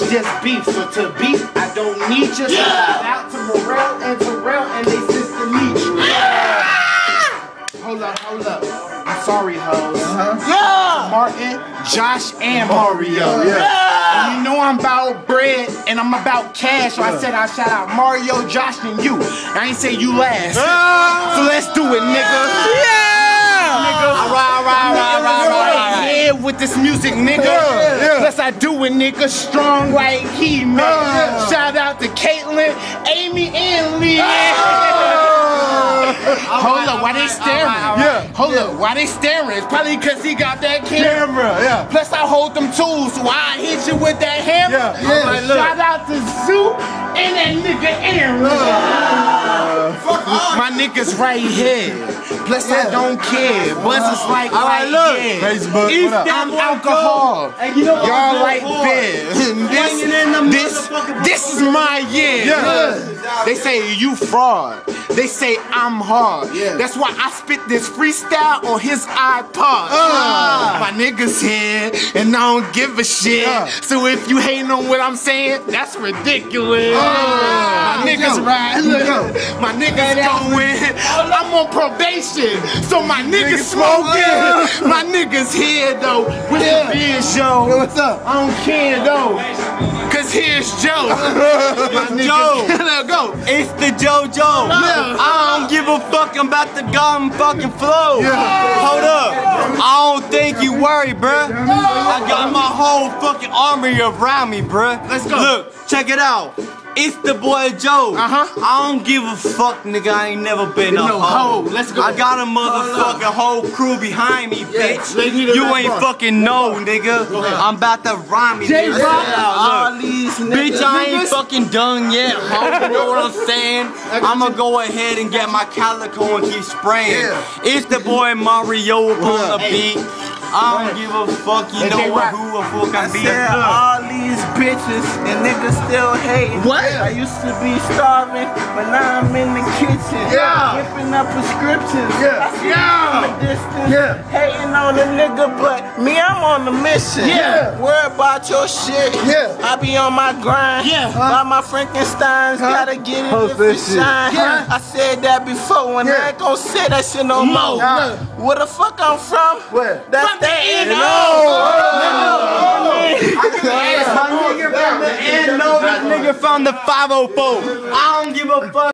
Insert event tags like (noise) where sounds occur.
it's just beef. So to beef, I don't need you. So shout out to Morel and Terrell and they sister Nitra. Hold up, hold up. I'm sorry, hoes. Yeah! Martin, Josh, and Mario. Yeah! And you know I'm about bread and I'm about cash. So I said I shout out Mario, Josh, and you. I ain't say you last. So let's do it, nigga. Yeah! Nigga. Alright, alright, alright, alright, alright, alright. With this music, nigga. Yeah, yeah. Plus I do it, nigga. Strong like he, man. Yeah. Shout out to Caitlin, Amy, and Lee. Ah! (laughs) Hold up, why they staring? Yeah. Hold up, why they staring? It's probably because he got that camera. Camera, yeah. Plus I hold them tools, so I hit you with that hammer. Yeah, yeah, Like. Shout out to Zoo and that nigga Aaron. My niggas right here. Plus I don't care. Buzz is like, All right, like, look. yeah. Facebook, If what up? I'm alcohol. And you know what? Y'all I'm like beer. This, in the this, this is my year. Yeah. They say you fraud. They say I'm hard. Yeah. That's why I spit this freestyle on his iPod. Uh. My niggas here, and I don't give a shit. Yeah. So if you hating on what I'm saying, that's ridiculous. Uh. My niggas right. My niggas going. I'm on probation, so my niggas smoking. My niggas here though. What's Yeah. the biz, yo? Yo, what's up? I don't care though. Cause here's Joe. (laughs) My niggas, Joe. (laughs) Let's go. It's the JoJo. I don't give a fuck I'm about the gun fucking flow. Hold up. I don't think you worry, bruh. I got my whole fucking army around me, bruh. Let's go. Look, check it out. It's the boy Joe. Uh-huh. I don't give a fuck, nigga. I ain't never been a No hoe. hoe. Let's go. I got a motherfucking whole crew behind me, bitch. Get it You ain't fucking know, nigga. I'm about to rhyme me, nigga. Check it. Bitch, I ain't fucking done yet, ho. You know what I'm saying? I'ma go ahead and get my calico and keep spraying. Yeah. It's the boy Mario up on the beat. I don't give a fuck, you know who a fuck I be. These bitches and niggas still hating. What? I used to be starving, but now I'm in the kitchen. Yeah. Whipping up prescriptions. Yeah. I see Yeah. from a distance. Yeah. Hating on the nigga, but me, I'm on the mission. Yeah. Worry about your shit. Yeah. I be on my grind. Yeah. Buy my Frankensteins. Gotta get it Post if it shine. Yeah. I said that before, and Yeah. I ain't gonna say that shit no Mo. more. Nah. Where the fuck I'm from? Where? That's From the the NO. Ask my nigga the end, no, that nigga from the 504. I don't give a fuck.